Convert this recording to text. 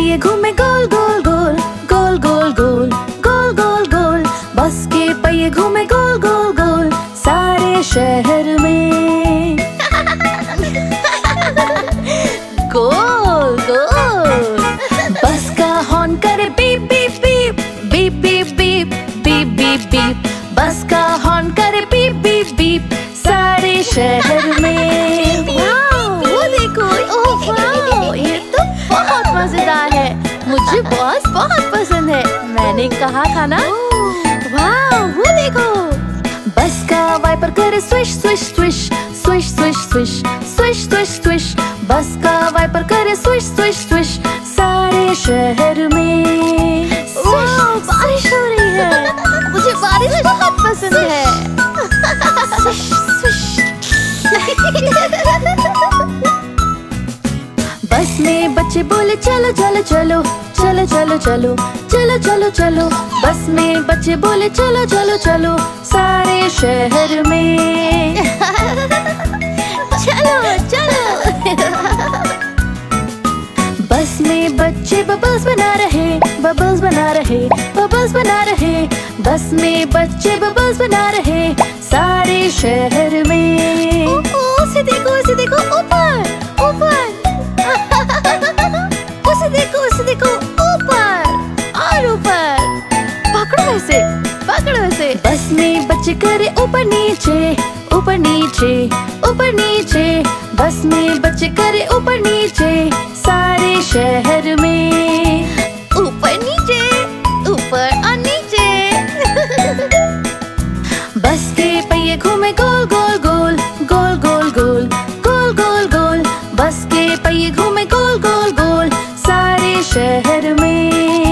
आइए घूमे गोल गोल गोल गोल गोल गोल गोल गोल गोल। बस के पहिए घूमे गोल गोल गोल, सारे शहर में। गोल गोल। बस का हॉर्न करे beep beep beep beep beep beep beep beep bus का बहुत पसंद है। मैंने कहा था ना? वाह वो देखो। बस का वाइपर करे swish swish swish swish swish swish swish swish swish. Bus का वाइपर करे स्विश स्विश स्विश सारे शहर में। बारिश हो रही है। मुझे बारिश बहुत पसंद है। स्विश। स्विश बस में बच्चे बोले, चलो चलो चलो चलो चलो चलो चलो चलो चलो। बस में बच्चे बोले, चलो चलो चलो, सारे शहर में। चलो चलो। बस में बच्चे बबल्स बना रहे बबल्स बना रहे बबल्स बना रहे। बस में बच्चे बबल्स बना रहे, सारे शहर पकड़ो ऐसे बस में बच्चे करे ऊपर नीचे ऊपर नीचे ऊपर नीचे। बस में बच्चे करे ऊपर नीचे, सारे शहर में। ऊपर नीचे, ऊपर और नीचे। बस के पहिए घूमे गोल गोल गोल गोल गोल गोल गोल गोल गोल। बस के पहिए घूमे गोल गोल गोल, सारे शहर में।